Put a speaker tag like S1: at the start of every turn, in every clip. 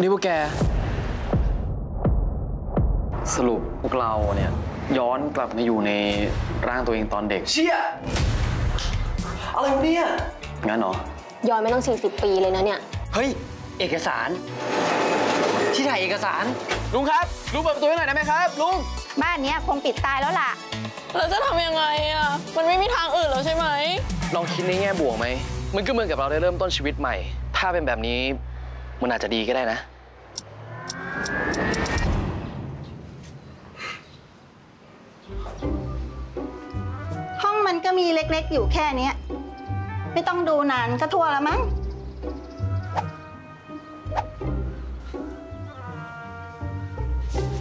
S1: นี่พวกแก สรุปพวกเราเนี่ยย้อนกลับมาอยู่ในร่างตัวเองตอนเด็ก
S2: เชี่ย อะไรวะเนี่ย
S1: งั้นเหรอ
S3: ย้อนไม่ต้อง 40 ปีเลยนะเนี่ย
S2: เฮ้ย เอกสาร ที่ถ่ายเอกสาร
S1: ลุงครับ ลุงเปิดประตูให้หน่อยได้ไหมครับ ลุง
S4: บ้านเนี้ยคงปิดตายแล้วล่ะ
S5: เราจะทำยังไงอะ มันไม่มีทางอื่นแล้วใช่ไหม
S1: ลองคิดในแง่บวกไหม มันก็เหมือนกับเราได้เริ่มต้นชีวิตใหม่ ถ้าเป็นแบบนี้ มันอาจจะดีก็ได้นะ
S6: ห้องมันก็มีเล็กๆ อยู่แค่เนี้ยไม่ต้องดูนานก็ทั่วแล้วมั้ง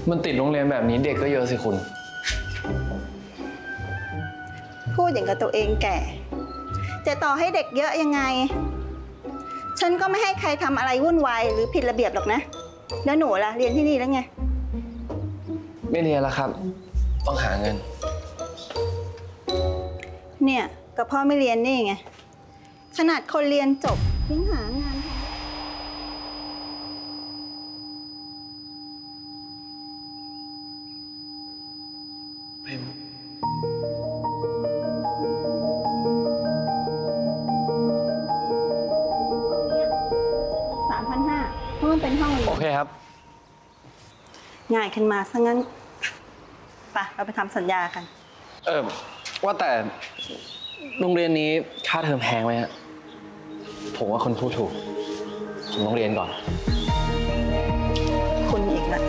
S1: มันติดโรงเรียนแบบนี้เด็กก็เยอะสิคุณ
S6: พูดอย่างกับตัวเองแก่ จะต่อให้เด็กเยอะยังไง ฉันก็ไม่ให้ใครทำอะไรวุ่นวายหรือผิดระเบียบหรอกนะ แล้วหนูล่ะเรียนที่นี่แล้วไง
S1: ไม่เรียนแล้วครับ ต้องหาเงิน
S6: เนี่ยก็เพ่อไม่เรียนนี่ไง ขนาดคนเรียนจบยังหางาน ง่ายขึ้นมาซะงั้นไปเราไปทำสัญญากัน
S1: เออว่าแต่โรงเรียนนี้ค่าเทอมแพงไหมฮะผมว่าคนพูดถูก ผมต้องเรียนก่อน
S6: คุณอีกละ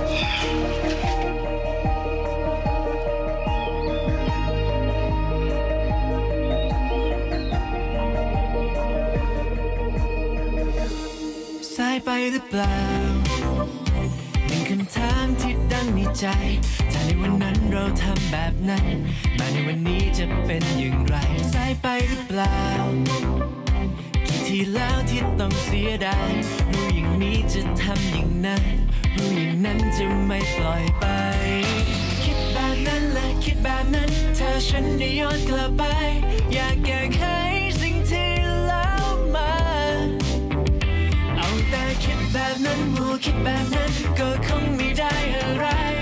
S7: สายไปหรือเปล่าหนึ่งคำถามที่ดังในใจ ถ้าในวันนั้นเราทำแบบนั้น มาในวันนี้จะเป็นอย่างไร สายไปหรือเปล่า กี่ทีแล้วที่ต้องเสียดาย รู้อย่างนี้จะทำอย่างนั้น รู้อย่างนั้นจะไม่ปล่อยไป คิดแบบนั้นและคิดแบบนั้นถ้าฉันได้ย้อนกลับไป อยากแก้ไข คิดแบบนั้นก็คงไม่ได้อะไร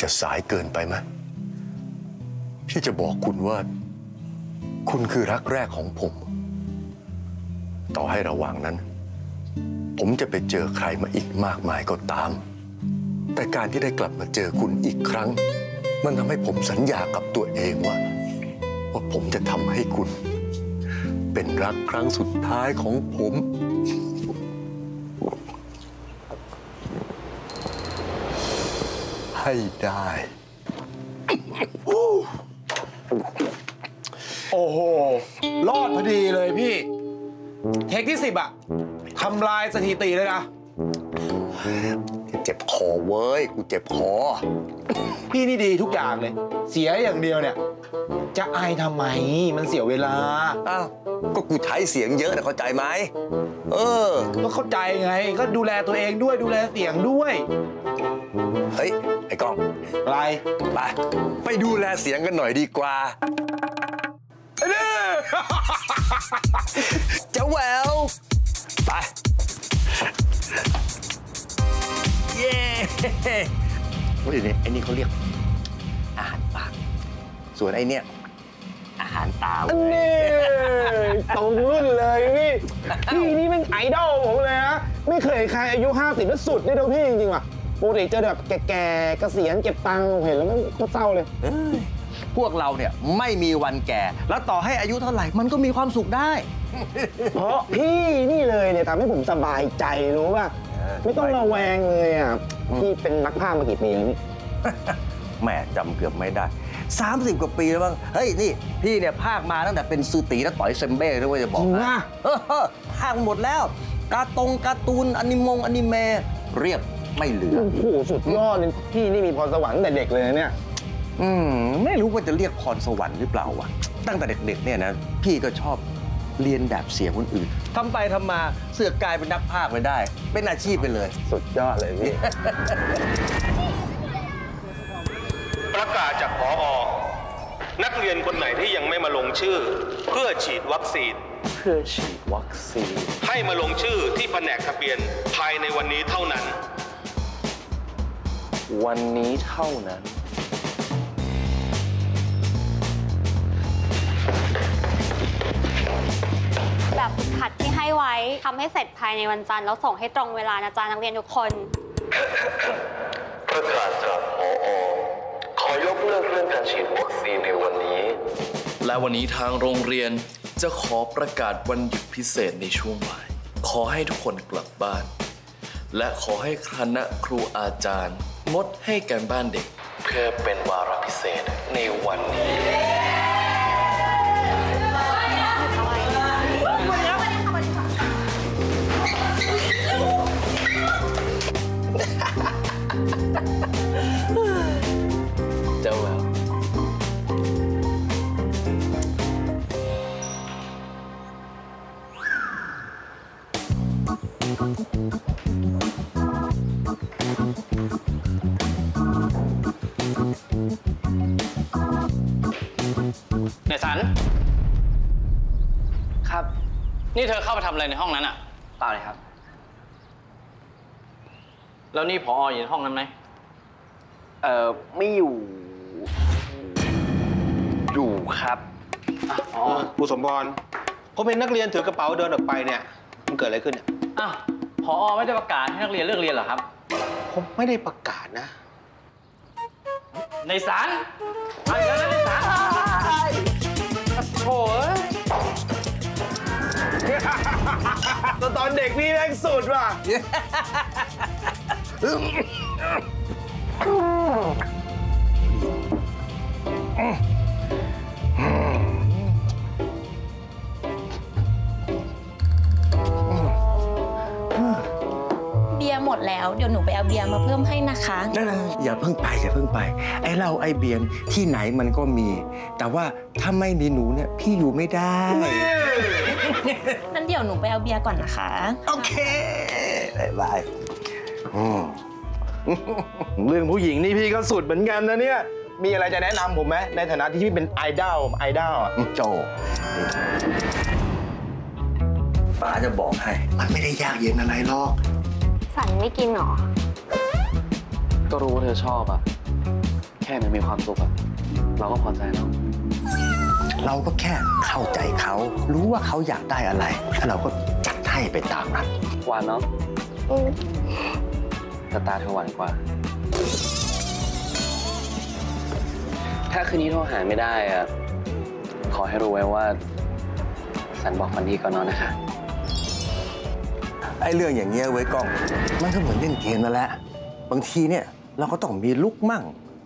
S7: จะสายเกิ
S8: นไปไหมที่จะบอกคุณว่า คุณคือรักแรกของผม ต่อให้ระหว่างนั้น ผมจะไปเจอใครมาอีกมากมายก็ตาม แต่การที่ได้กลับมาเจอคุณอีกครั้ง มันทำให้ผมสัญญากับตัวเองว่า ว่าผมจะทำให้คุณ เป็นรักครั้งสุดท้ายของผม ให้ได้
S9: โอ้โห รอดพอดีเลยพี่ เทคที่สิบอะทำลายสถิติเลยนะ
S8: เจ็บคอเว้ย กูเจ็บคอ
S9: พี่นี่ดีทุกอย่างเลย เสียอย่างเดียวเนี่ย จะอายทำไม มันเสียเวลา
S8: อ้าว ก็กูใช้เสียงเยอะนะเข้าใจไหม เออ
S9: ก็เข้าใจไง ก็ดูแลตัวเองด้วยดูแลเสียงด้วย
S8: ไรไปไปดูแลเสียงกันหน่อยดีกว่าเจ้าแหววไปเย้โอ้ยนี่ไอ้นี่เขาเรียก อาหารปาก ส่วนไอ้เนี่ยอาหารตาเว้ย
S9: นี่ตรงรุ่นเลยพี่พี่นี่เป็นไอดอลผมเลยนะไม่เคยเห็นใครอายุ 50 แล้วสุดได้เท่าพี่จริงๆว่ะ ปกติเจอแบบแก่ๆเกษียณเก็บตังค์เห็นแล้วมันโคตรเศร้าเลย
S8: เอ้ยพวกเราเนี่ยไม่มีวันแก่ แล้วต่อให้อายุเท่าไหร่มันก็มีความสุขได้
S9: เพราะพี่นี่เลยเนี่ยทำให้ผมสบายใจรู้ป่ะ
S8: เออ
S9: ไม่ต้องระแวงเลยอะพี่เป็นนักพากย์มากี่ปีแล้วนี่
S8: แหม่จำเกือบไม่ได้ 30 กว่าปีแล้วบ้างเฮ้ยนี่พี่เนี่ยภาคมาตั้งแต่เป็นซูตีและต่อยเซมเบ้ด้วยจะบอก
S9: จริง
S8: นะ
S9: ป่ะ
S8: เออภาคหมดแล้วการตรงการ์ตูนอนิมงอนิเมะเรียบ ไม่เหลือ
S10: โอ้โหสุดยอดเลยพี่นี่มีพรสวรรค์ตั้งแต่เด็กเลยนะเนี่ย
S8: อืมไม่รู้ว่าจะเรียกพรสวรรค์หรือเปล่าวะตั้งแต่เด็กๆเนี่ยนะพี่ก็ชอบเรียนแบบเสียงคนอื่นทำไปทำมาเสือกกลายเป็นนักพากย์ไปได้ เป็นอาชีพไปเลย
S10: สุดยอดเลยพี่
S11: ประกาศจากพออนักเรียนคนไหนที่ยังไม่มาลงชื่อ เพื่อฉีดวัคซีน
S1: เพื่อฉีดวัคซีน
S11: ให้มาลงชื่อที่แผนกทะเบียนภายในวันนี้เท่านั้น
S1: วันนี้เท่านั้น
S12: แบบฝึกหัดที่ให้ไว้ทำให้เสร็จภายในวันจันทร์แล้วส่งให้ตรงเวลานะจ๊ะนักเรียนทุกคน
S13: ประกาศจากพออขอยกเลิกเรื่องการฉีดวัคซีนในวันนี้
S7: และวันนี้ทางโรงเรียนจะขอประกาศวันหยุดพิเศษในช่วงบ่าย ขอให้ทุกคนกลับบ้าน และขอให้คณะครูอาจารย์ มดให้การบ้านเด็ก เพื่อเป็นวาระพิเศษในวันนี้
S14: นี่เธอเข้าไปทำอะไรในห้องนั้นอะ
S1: เปล่าเลยครับ
S14: แล้วนี่พออยู่ในห้องนั้นไหม
S1: เอ่อ ไม่อยู่ อยู่ครับ
S10: อ๋อบุสมพรผมเป็นนักเรียนถือกระเป๋าเดินออกไปเนี่ย มันเกิดอะไรขึ้นเนี่ย
S14: อ้าวพอไม่ได้ประกาศให้นักเรียนเลิกเรียนเหรอครับ
S10: ผมไม่ได้ประกาศนะ
S14: ในสันเอาอีกแล้วนะในสันโถ่ เอ้ย
S10: ตอนเด็กพี่แม่งสุดว่ะ
S15: เบียร์หมดแล้ว เดี๋ยวหนูไปเอาเบียร์มาเพิ่มให้นะคะ
S8: นั่นๆอย่าเพิ่งไปอย่าเพิ่งไป ไอ้เหล้าไอ้เบียร์ที่ไหนมันก็มี แต่ว่าถ้าไม่มีหนูเนี่ยพี่อยู่ไม่ได้
S15: นั้นเดี๋ยวหนูไปเอาเบียร์ก่อนนะคะ
S8: โอเค bye bye อืม
S10: เรื่องผู้หญิงนี่พี่ก็สุดเหมือนกันนะเนี่ย มีอะไรจะแนะนำผมไหมในฐานะที่พี่เป็นไอดอลไอดอลอะ
S8: โจนี่ป๋าจะบอกให้ มันไม่ได้ยากเย็นอะไรหรอก
S12: สันไม่กินหรอ
S1: ก็รู้ว่าเธอชอบอะแค่มันมีความสุขอะเราก็พอใจแล้ว
S8: เราก็แค่เข้าใจเขา รู้ว่าเขาอยากได้อะไรแล้วเราก็จัดให้ไปตามนั้น
S1: หวานเนาะแต่ตาเธอหวานกว่า ถ้าคืนนี้โทรหาไม่ได้อะขอให้รู้ไว้ว่า สันบอกฝันดีก่อนนอนนะคะ
S8: ไอ้เรื่องอย่างเงี้ยไว้ยกล้อง มันก็เหมือนเล่นเกมนั่นแหละ บางทีเนี่ยเราก็ต้องมีรุกมั่ง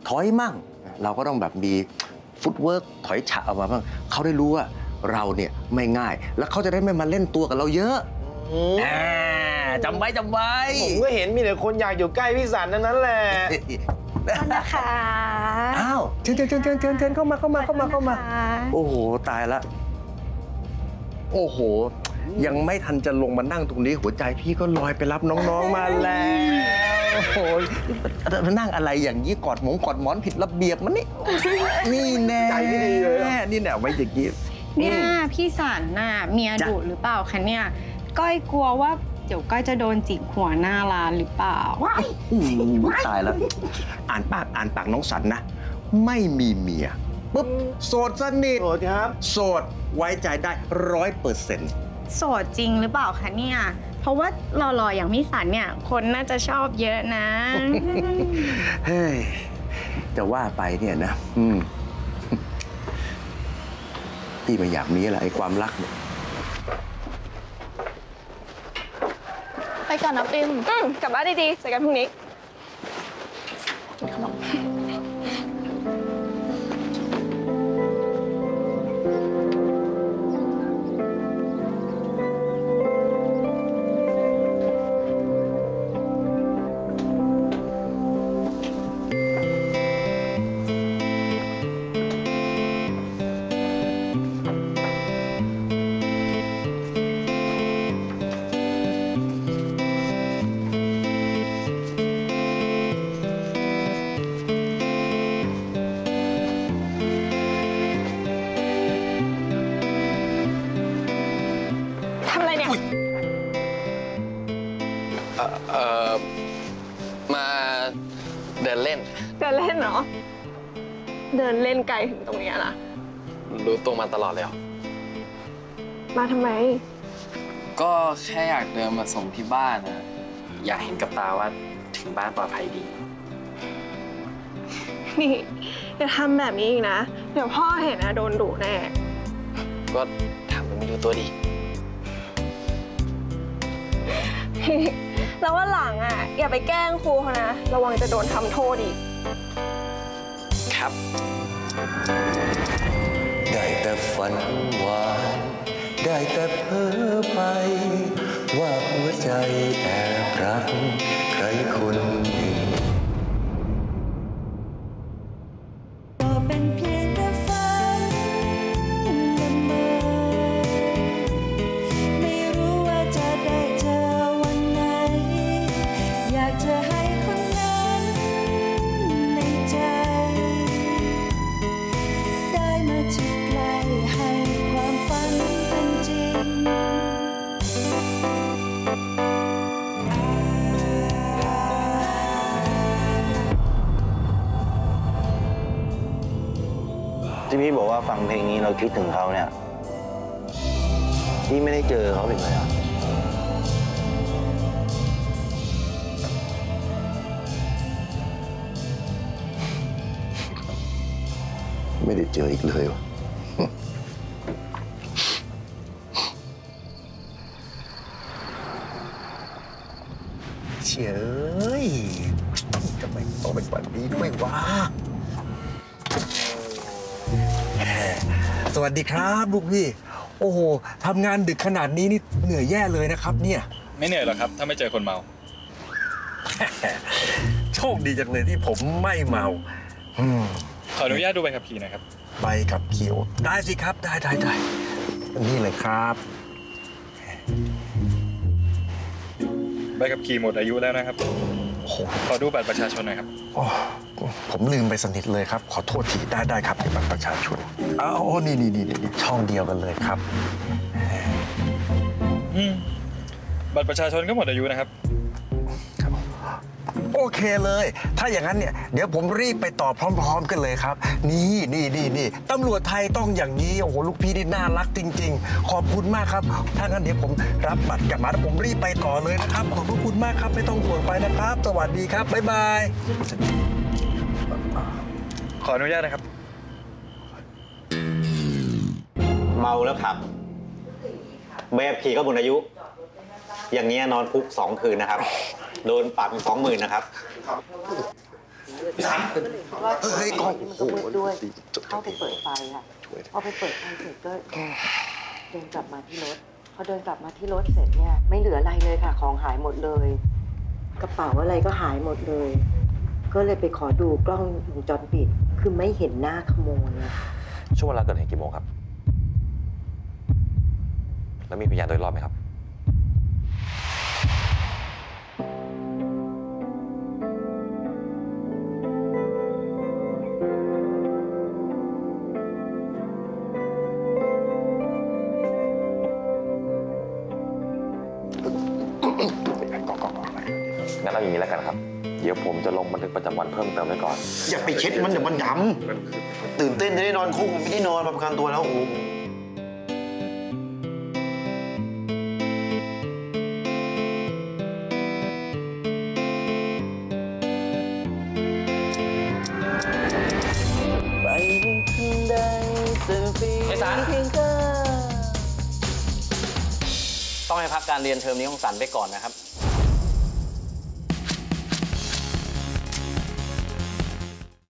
S8: ถอยมั่ง เราก็ต้องแบบมี ฟุตเวิร์กถอยฉากออกมาบ้างเขาได้รู้ว่าเราเนี่ยไม่ง่าย แล้วเขาจะได้ไม่มาเล่นตัวกับเราเยอะอ่าจำไว้จำไว้
S10: ผมก็เห็นมีแต่คนอยากอยู่ใกล้พี่สันทั้งนั้นแหละ
S15: นะคะ
S8: อ้าวเชิญเชิญเชิญเชิญเชิญเชิญเข้ามาเข้ามาเข้ามาเข้ามา โอ้โหตายละ โอ้โห ยังไม่ทันจะลงมานั่งตรงนี้หัวใจพี่ก็ลอยไปรับน้องๆมาแล้ว โอ้โหมานั่งอะไรอย่างนี้กอดหมงกอดหมอนผิดระเบียบมันนี่นี่แน่
S10: ใจไม่ดีเลยอะ
S8: นี่แน่ไว้อย่างนี้
S16: เนี่ยพี่สันน่ะเมีย
S8: จ้ะ
S16: ดุหรือเปล่าคะเนี่ยก้อยกลัวว่าเดี๋ยวก้อยจะโดนจิกหัวหน้าร้านหรือเปล่า
S8: อืมตายแล้ว อ่านปากอ่านปากน้องสันนะ ไม่มีเมียปุ๊บโสดสนิท
S10: โสดครับ
S8: โสดไว้ใจได้ร้อยเปอร์เซ็นต์
S16: โสดจริงหรือเปล่าคะเนี่ย เพราะว่าหล่อๆอย่างพี่สันเนี่ย คนน่าจะชอบเยอะนะ
S8: เฮ้ยจะว่าไปเนี่ยนะอืมพี่ไม่อยากมีอะไรไอ้ความรักเนี่ย
S15: ไปก่อนนะปิมอืมกลับบ้านดีๆเจอกันพรุ่งนี้
S1: ล่น
S15: ไกลถึงตรงเนี้ยล่ะ
S1: รู้ตัวมาตลอดเลยเหรอ
S15: มาทำไม
S1: ก็แค่อยากเดินมาส่งที่บ้านนะอยากเห็นกับตาว่าถึงบ้านปลอดภัยดี
S15: นี่อย่าทำแบบนี้อีกนะ เดี๋ยวพ่อเห็นนะโดนดุแน่
S1: ก็ทำเป็นไม่รู้ตัวดี
S15: แล้วว่าหลังอะ อย่าไปแกล้งครูเขานะ ระวังจะโดนทำโทษอีก
S1: ครับ
S8: ได้แต่ฝันหวาน ได้แต่เพ้อไป ว่าหัวใจแอบรักใครคน
S10: ฟังเพลงนี้เราคิดถึงเขาเนี่ยพี่ไม่ได้เจอเขาเลยเลยอะ
S8: ไม่ได้เจออีกเลยวะเฉยทำไมต้องเป็นวันนี้ด้วยวะ วัสดีครับลูกพี่ โอ้โหทำงานดึกขนาดนี้นี่เหนื่อยแย่เลยนะครับเนี่ย
S17: ไม่เหนื่อยหรอกครับ ถ้าไม่เจอคนเมา
S8: โชคดีจังเลยที่ผมไม่เมาอืม
S17: ขออนุญาตดูใบขับขี่หนะครับ
S8: ใบขับขี่โอได้สิครับ ได้ได้ได้นี่เลยครับ
S17: ใบขับขี่หมดอายุแล้วนะครับ ขอดูบัตรประชาชนหน่อยครับ
S8: โอ้ผมลืมไปสนิทเลยครับ ขอโทษทีได้ได้ครับบัตรประชาชนอ้าวโอ้นี่นี่นี่นี่ช่องเดียวกันเลยครับ
S17: อืมบัตรประชาชนก็หมดอายุนะครับ
S8: โอเคเลย ถ้าอย่างนั้นเนี่ยเดี๋ยวผมรีบไปต่อพร้อม ๆ กันเลยครับ นี่นี่นี่นี่ตำรวจไทยต้องอย่างนี้โอ้โหลูกพี่นี่น่ารักจริง ๆ ขอบคุณมากครับ ถ้างั้นเดี๋ยวผมรับบัตรกลับมาแล้วผมรีบไปต่อเลยนะครับ ขอบพระคุณมากครับไม่ต้องห่วงไปนะครับ สวัสดีครับบ๊ายบาย
S17: ขออนุญาตนะครับ
S18: เมาแล้วขับใบขับขี่ก็หมดอายุ อย่างเงี้ยนอนคุกสองคืนนะครับ โดนปรับสองหมื่นนะครับ
S8: เฮ้ยกล้อง
S19: มันก็มืดด้วย เข้าไปเปิดไฟค่ะพอไปเปิดไฟเสร็จก็เดินกลับมาที่รถ พอเดินกลับมาที่รถเสร็จเนี่ยไม่เหลืออะไรเลยค่ะ ของหายหมดเลย กระเป๋าอะไรก็หายหมดเลย ก็เลยไปขอดูกล้องวงจรปิด คือไม่เห็นหน้าขโมยอะ
S20: ช่วงเวลาเกิดเหตุกี่โมงครับ แล้วมีพยานโดยรอบไหมครับ จะลงบันทึกประจำวันเพิ่มเติมไว้ก่อน
S10: อย่าไปเช็ดมันเดี๋ยวมันดำตื่นเต้นจะได้นอนคุกไม่ได้นอนมาประกันตัวแล้วโอ้โห
S14: ไปให้ถึงได้เจอปี
S21: ไอ้สัน
S14: เพียงแค่
S21: ต้องให้พักการเรียนเทอมนี้ของสันไปก่อนนะครับ